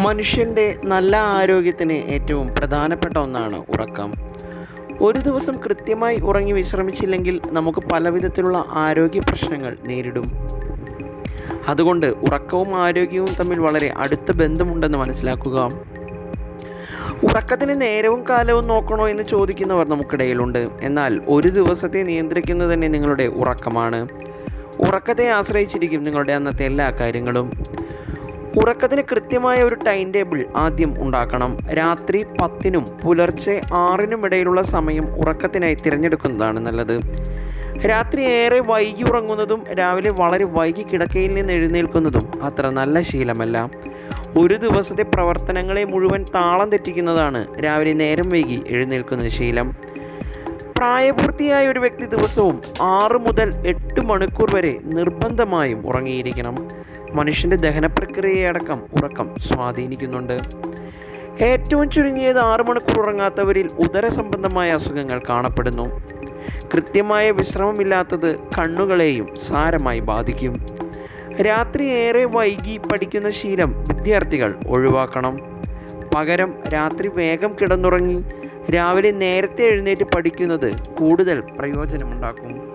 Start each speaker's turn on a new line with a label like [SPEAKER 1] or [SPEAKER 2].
[SPEAKER 1] മനുഷ്യന്റെ നല്ല ആരോഗ്യത്തിന് ഏറ്റവും പ്രധാനപ്പെട്ട ഒന്നാണ് ഉറക്കം. ഒരു ദിവസം കൃത്യമായി ഉറങ്ങി വിശ്രമിച്ചില്ലെങ്കിൽ നമുക്ക് പലവിധത്തിലുള്ള ആരോഗ്യ പ്രശ്നങ്ങൾ നേരിടും. അതുകൊണ്ട് ഉറക്കവും ആരോഗ്യവും തമ്മിൽ വളരെ അടുത്ത ബന്ധമുണ്ടെന്ന് മനസ്സിലാക്കുക. ഉറക്കത്തിന് നേരവും കാലവും നോക്കണോ എന്ന് ചോദിക്കുന്നവർ നമുക്കിടയിലുണ്ട്. എന്നാൽ ഒരു ദിവസത്തെ നിയന്ത്രിക്കുന്നത് തന്നെ നിങ്ങളുടെ ഉറക്കമാണ്. ഉറക്കത്തെ ആശ്രയിച്ചിരിക്കും നിങ്ങളുടെ അന്നത്തെ എല്ലാ കാര്യങ്ങളും. ഉറക്കത്തിന് കൃത്യമായ ഒരു ടൈം ടേബിൾ ആദ്യം ഉണ്ടാക്കണം. രാത്രി പത്തിനും പുലർച്ചെ ആറിനും ഇടയിലുള്ള സമയം ഉറക്കത്തിനായി തിരഞ്ഞെടുക്കുന്നതാണ് നല്ലത്. രാത്രി ഏറെ വൈകി ഉറങ്ങുന്നതും രാവിലെ വളരെ വൈകി കിടക്കയിൽ നിന്ന് എഴുന്നേൽക്കുന്നതും അത്ര നല്ല ശീലമല്ല. ഒരു ദിവസത്തെ പ്രവർത്തനങ്ങളെ മുഴുവൻ താളം തെറ്റിക്കുന്നതാണ് രാവിലെ നേരം വൈകി എഴുന്നേൽക്കുന്ന ശീലം. പ്രായപൂർത്തിയായ ഒരു വ്യക്തി ദിവസവും ആറ് മുതൽ എട്ട് മണിക്കൂർ വരെ നിർബന്ധമായും ഉറങ്ങിയിരിക്കണം. മനുഷ്യന്റെ ദഹന പ്രക്രിയയടക്കം ഉറക്കം സ്വാധീനിക്കുന്നുണ്ട്. ഏറ്റവും ചുരുങ്ങിയത് ആറു മണിക്കൂർ ഉറങ്ങാത്തവരിൽ ഉദര സംബന്ധമായ അസുഖങ്ങൾ കാണപ്പെടുന്നു. കൃത്യമായ വിശ്രമമില്ലാത്തത് കണ്ണുകളെയും സാരമായി ബാധിക്കും. രാത്രി ഏറെ വൈകി പഠിക്കുന്ന ശീലം വിദ്യാർത്ഥികൾ ഒഴിവാക്കണം. പകരം രാത്രി വേഗം കിടന്നുറങ്ങി രാവിലെ നേരത്തെ എഴുന്നേറ്റ് പഠിക്കുന്നത് കൂടുതൽ പ്രയോജനമുണ്ടാക്കും.